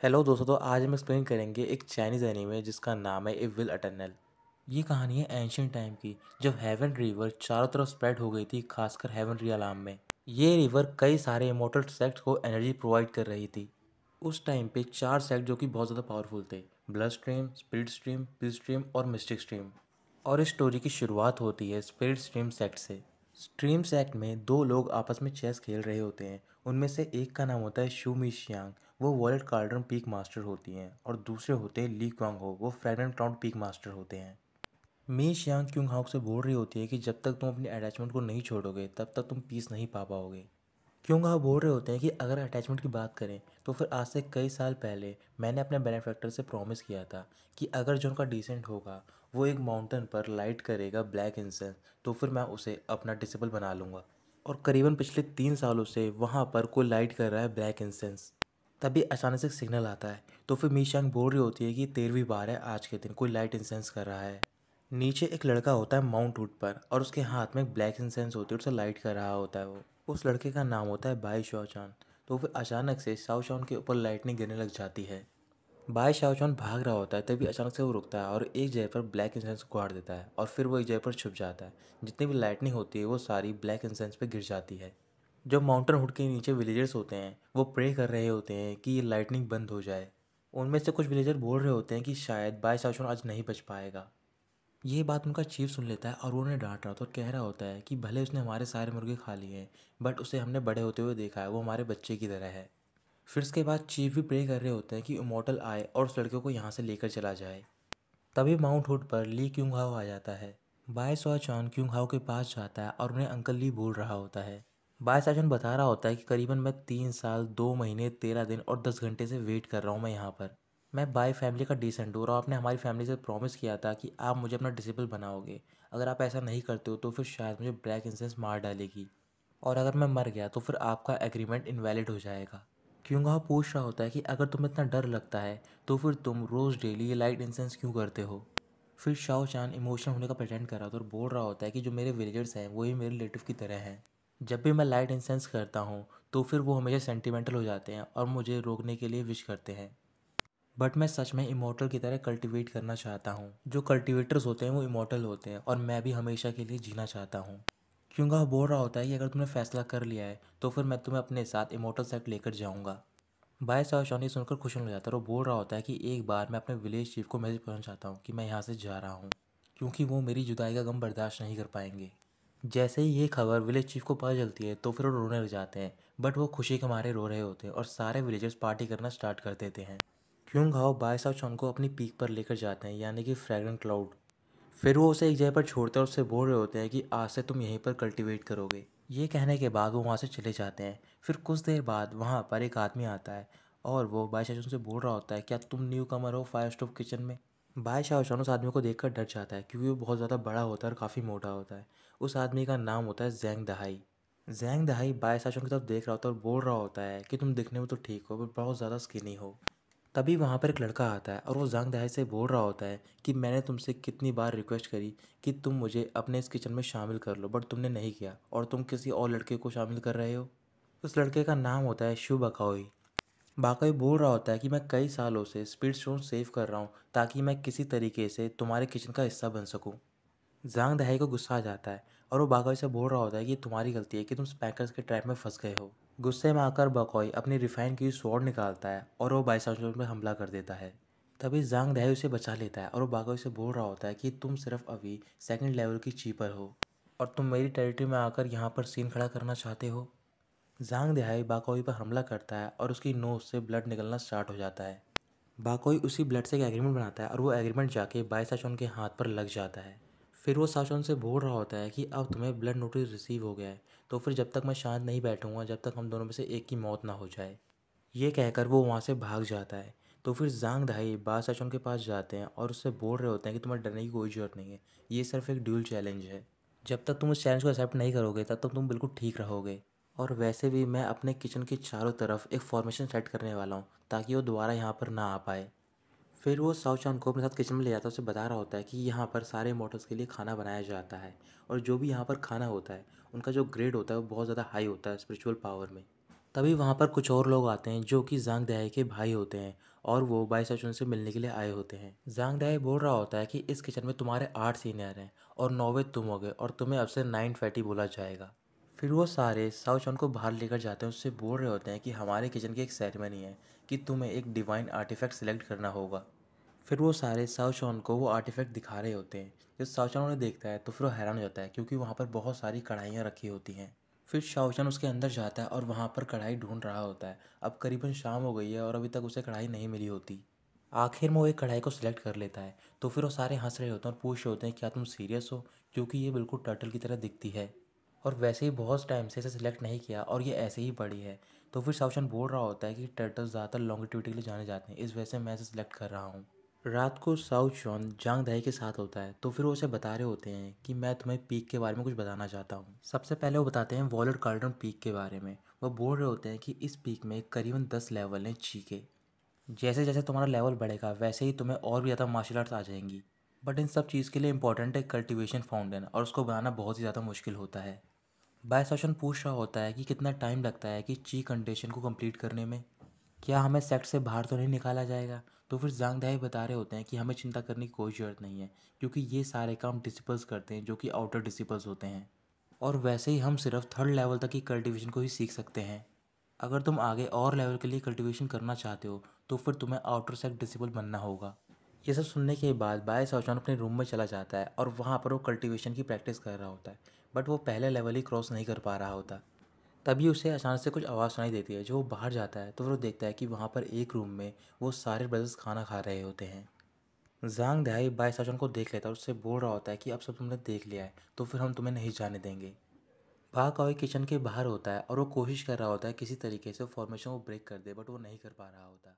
Hello दोस्तों तो आज हम एक्सप्लेन करेंगे एक चाइनीज़ एनीमे जिसका नाम है ए विल अटर्नल ये कहानी है एंशियंट टाइम की, जब हेवन रिवर चारों तरफ़ स्प्रेड हो गई थी, खासकर हेवन रियालाम में। ये रिवर कई सारे इमोटल सेक्ट को एनर्जी प्रोवाइड कर रही थी। उस टाइम पे चार सेक्ट जो कि बहुत ज़्यादा पावरफुल थे blood stream spirit stream pill stream और मिस्टिक स्ट्रीम और इस स्टोरी की शुरुआत होती है स्पिरिट स्ट्रीम सेक्ट से। स्ट्रीम सेक्ट में दो लोग आपस में चेस खेल रहे होते हैं। उनमें से एक का नाम होता है शू मी शियांग वो वर्ल्ड कार्डन पीक मास्टर होती हैं और दूसरे होते हैं ली क्वांग हो, वो फ्रेगनेंट क्राउंड पीक मास्टर होते हैं। मी शियांग क्योंग हाउक से बोल रही होती है कि जब तक तुम अपनी अटैचमेंट को नहीं छोड़ोगे, तब तक तुम पीस नहीं पा पाओगे। क्यों हाउ बोल रहे होते हैं कि अगर अटैचमेंट की बात करें तो फिर आज से कई साल पहले मैंने अपने बेनिफेक्टर से प्रॉमिस किया था कि अगर जो उनका डिसेंट होगा, वो एक माउंटेन पर लाइट करेगा ब्लैक इंसेंस तो फिर मैं उसे अपना डिसेबल बना लूँगा। और करीबन पिछले तीन सालों से वहाँ पर कोई लाइट कर रहा है ब्लैक इंसेंस तभी अचानक से सिग्नल आता है। तो फिर मीशांग बोल रही होती है कि तेरहवीं बार है आज के दिन, कोई लाइट इंसेंस कर रहा है। नीचे एक लड़का होता है माउंट वुड पर और उसके हाथ में एक ब्लैक इंसेंस होती है उसे लाइट कर रहा होता है वो। उस लड़के का नाम होता है बाई शाओचान तो फिर अचानक से शाओचान के ऊपर लाइटनिंग गिरने लग जाती है। बाई शाओचान भाग रहा होता है तभी अचानक से वो रुकता है और एक जगह पर ब्लैक इंसेंस को देता है और फिर वो एक जगह पर छुप जाता है। जितनी भी लाइटनिंग होती है वो सारी ब्लैक इंसेंस पर गिर जाती है। जो माउंटेन हुड के नीचे विलेजर्स होते हैं, वो प्रे कर रहे होते हैं कि ये लाइटनिंग बंद हो जाए। उनमें से कुछ विलेजर बोल रहे होते हैं कि शायद बाई शाओचान आज नहीं बच पाएगा। ये बात उनका चीफ सुन लेता है और उन्हें डांट रहा होता है और कह रहा होता है कि भले उसने हमारे सारे मुर्गे खा लिए हैं बट उसे हमने बड़े होते हुए देखा है, वो हमारे बच्चे की तरह है। फिर उसके बाद चीफ भी प्रे कर रहे होते हैं कि इमोटल आए और उस लड़के को यहाँ से लेकर चला जाए। तभी माउंट हुड पर ली क्यूंग हाओ आ जाता है। बाय सो चौन क्यूंग हाओ के पास जाता है और उन्हें अंकल ली बोल रहा होता है। बाय साचन बता रहा होता है कि करीबन मैं तीन साल, दो महीने, तेरह दिन और दस घंटे से वेट कर रहा हूँ मैं यहाँ पर। मैं बाय फैमिली का डिसेंट हूँ और आपने हमारी फैमिली से प्रॉमिस किया था कि आप मुझे अपना डिसिपल बनाओगे। अगर आप ऐसा नहीं करते हो तो फिर शायद मुझे ब्लैक इंसेंस मार डालेगी। और अगर मैं मर गया तो फिर आपका एग्रीमेंट इनवैलिड हो जाएगा। क्यों वह पूछ रहा होता है कि अगर तुम्हें इतना डर लगता है तो फिर तुम रोज़ डेली ये लाइट इंसेंस क्यों करते हो? फिर शाओ चान इमोशनल होने का प्रटेंड कर रहा होता है और बोल रहा होता है कि जो मेरे विलेजर्स हैं, वो ही मेरे रिलेटिव की तरह हैं। जब भी मैं लाइट इंसेंस करता हूँ तो फिर वो हमेशा सेंटिमेंटल हो जाते हैं और मुझे रोकने के लिए विश करते हैं। बट मैं सच में इमोटल की तरह कल्टीवेट करना चाहता हूँ। जो कल्टीवेटर्स होते हैं, वो इमोटल होते हैं और मैं भी हमेशा के लिए जीना चाहता हूँ। क्योंकि वह बोल रहा होता है कि अगर तुमने फैसला कर लिया है तो फिर मैं तुम्हें अपने साथ इमोटल सेट लेकर जाऊँगा। बाय शॉनी सुनकर खुश हो जाता है और बोल रहा होता है कि एक बार मैं अपने विलेज चीफ को मैसेज पहुँच चाहता हूँ कि मैं यहाँ से जा रहा हूँ, क्योंकि वो मेरी जुदाई का गम बर्दाश्त नहीं कर पाएँगे। जैसे ही ये खबर विलेज चीफ को पता चलती है तो फिर वो रोने लग जाते हैं। बट वो खुशी के मारे रो रहे होते हैं और सारे विलेजर्स पार्टी करना स्टार्ट कर देते हैं। क्यों घाव बायसा चौन को अपनी पीक पर लेकर जाते हैं, यानी कि फ्रेगरेंट क्लाउड फिर वो उसे एक जगह पर छोड़ते हैं और उससे बोल रहे होते हैं कि आज से तुम यहीं पर कल्टीवेट करोगे। ये कहने के बाद वो वहाँ से चले जाते हैं। फिर कुछ देर बाद वहाँ पर एक आदमी आता है और वो शाहजहान से बोल रहा होता है, क्या तुम न्यू कमर हो फायर स्टोव किचन में? शाहजहान उस आदमी को देखकर डर जाता है, क्योंकि वो बहुत ज़्यादा बड़ा होता है और काफ़ी मोटा होता है। उस आदमी का नाम होता है जैंग दहाई। जैंग दहाई शाहजहान की तरफ़ देख रहा होता है और बोल रहा होता है कि तुम दिखने में तो ठीक हो बट बहुत ज़्यादा स्किनी हो। तभी वहाँ पर एक लड़का आता है और वो जांग दहाई से बोल रहा होता है कि मैंने तुमसे कितनी बार रिक्वेस्ट करी कि तुम मुझे अपने इस किचन में शामिल कर लो बट तुमने नहीं किया। और तुम किसी और लड़के को शामिल कर रहे हो? उस लड़के का नाम होता है शुभ बकाओई बाकाई बोल रहा होता है कि मैं कई सालों से स्पीड स्टोन सेव कर रहा हूँ, ताकि मैं किसी तरीके से तुम्हारे किचन का हिस्सा बन सकूँ। जांग दहाई को गुस्सा आ जाता है और वो बाकाई से बोल रहा होता है कि तुम्हारी गलती है कि तुम स्पैकर्स के ट्रैप में फंस गए हो। गुस्से में आकर बकॉय अपनी रिफाइन की स्वॉर्ड निकालता है और वो बाईसाउंड में हमला कर देता है। तभी जांग दहाई उसे बचा लेता है और वो बागोई से बोल रहा होता है कि तुम सिर्फ़ अभी सेकंड लेवल की चीपर हो और तुम मेरी टेरिटरी में आकर यहाँ पर सीन खड़ा करना चाहते हो। जांग दहाई बाकोई पर हमला करता है और उसकी नोज़ से ब्लड निकलना स्टार्ट हो जाता है। बाकोई उसी ब्लड से एक एग्रीमेंट बनाता है और वो एग्रीमेंट जाके बाईसाचौन के हाथ पर लग जाता है। फिर वो साचौन से बोल रहा होता है कि अब तुम्हें ब्लड नोटिस रिसीव हो गया है तो फिर जब तक मैं शांत नहीं बैठूँगा, जब तक हम दोनों में से एक की मौत ना हो जाए। ये कहकर वो वहाँ से भाग जाता है। तो फिर जांग धाई बा साचौन के पास जाते हैं और उससे बोल रहे होते हैं कि तुम्हें डरने की कोई ज़रूरत नहीं है, ये सिर्फ़ एक ड्यूल चैलेंज है। जब तक तुम उस चैलेंज को एक्सेप्ट नहीं करोगे, तब तक तुम बिल्कुल ठीक रहोगे। और वैसे भी मैं अपने किचन के चारों तरफ़ एक फॉर्मेशन सेट करने वाला हूँ, ताकि वो दोबारा यहाँ पर ना आ पाए। फिर वो साउचान को अपने साथ किचन में ले जाता है, उसे बता रहा होता है कि यहाँ पर सारे मोटर्स के लिए खाना बनाया जाता है और जो भी यहाँ पर खाना होता है, उनका जो ग्रेड होता है वो बहुत ज़्यादा हाई होता है स्पिरिचुअल पावर में। तभी वहाँ पर कुछ और लोग आते हैं, जो कि जांग दहाई के भाई होते हैं और वो बाई साचुन से मिलने के लिए आए होते हैं। जांग दहाई बोल रहा होता है कि इस किचन में तुम्हारे आठ सीनियर हैं और नौवे तुम हो गए और तुम्हें अब से नाइन फैटी बोला जाएगा। फिर वो सारे साउचॉन को बाहर लेकर जाते हैं, उससे बोल रहे होते हैं कि हमारे किचन की एक सेरेमनी है कि तुम्हें एक डिवाइन आर्टिफैक्ट सेलेक्ट करना होगा। फिर वो सारे साउचॉन को वो आर्टिफैक्ट दिखा रहे होते हैं। जब साउचॉन उन्हें देखता है तो फिर वो हैरान हो जाता है क्योंकि वहाँ पर बहुत सारी कढ़ाइयाँ रखी होती हैं। फिर शाओचन उसके अंदर जाता है और वहाँ पर कढ़ाई ढूंढ रहा होता है। अब करीबन शाम हो गई है और अभी तक उसे कढ़ाई नहीं मिली होती। आखिर में वो एक कढ़ाई को सिलेक्ट कर लेता है। तो फिर वो सारे हंस रहे होते हैं और पूछ रहे होते हैं, क्या तुम सीरियस हो? क्योंकि ये बिल्कुल टर्टल की तरह दिखती है। और वैसे ही बहुत टाइम से इसे सिलेक्ट नहीं किया और ये ऐसे ही पड़ी है। तो फिर साउचन बोल रहा होता है कि टर्टल ज़्यादातर लॉन्गिट्यूटी के लिए जाने जाते हैं। इस वजह से मैं इसे सिलेक्ट कर रहा हूँ। रात को साउथ शॉन जांग दाई के साथ होता है। तो फिर वो उसे बता रहे होते हैं कि मैं तुम्हें पीक के बारे में कुछ बताना चाहता हूँ। सबसे पहले वो बताते हैं वॉलेट कार्डन पीक के बारे में। वो बोल रहे होते हैं कि इस पीक में करीबन दस लेवल हैं ची के जैसे जैसे तुम्हारा लेवल बढ़ेगा, वैसे ही तुम्हें और भी ज़्यादा मार्शल आर्ट्स आ जाएँगी। बट इन सब चीज़ के लिए इंपॉर्टेंट है कल्टिवेशन फाउंटेन और उसको बनाना बहुत ही ज़्यादा मुश्किल होता है। बाय सेशन पूछ रहा होता है कि कितना टाइम लगता है कि ची कंडीशन को कंप्लीट करने में? क्या हमें सेक्ट से बाहर तो नहीं निकाला जाएगा? तो फिर जांग दाई बता रहे होते हैं कि हमें चिंता करने की कोई ज़रूरत नहीं है, क्योंकि ये सारे काम डिसिपल्स करते हैं, जो कि आउटर डिसिपल्स होते हैं। और वैसे ही हम सिर्फ़ थर्ड लेवल तक की कल्टिवेशन को ही सीख सकते हैं। अगर तुम आगे और लेवल के लिए कल्टिवेशन करना चाहते हो तो फिर तुम्हें आउटर सेक्ट डिसिपल बनना होगा। ये सब सुनने के बाद बाय सौचान अपने रूम में चला जाता है और वहाँ पर वो कल्टिवेशन की प्रैक्टिस कर रहा होता है। बट वो पहले लेवल ही क्रॉस नहीं कर पा रहा होता। तभी उसे अचानक से कुछ आवाज़ सुनाई देती है। जो वो बाहर जाता है तो वो देखता है कि वहाँ पर एक रूम में वो सारे ब्रदर्स खाना खा रहे होते हैं। जांग दहाई बाई साचन को देख लेता है और उससे बोल रहा होता है कि अब सब तुमने देख लिया है तो फिर हम तुम्हें नहीं जाने देंगे। और किचन के बाहर होता है और वो कोशिश कर रहा होता है किसी तरीके से फॉर्मेशन को ब्रेक कर दे बट वो नहीं कर पा रहा होता।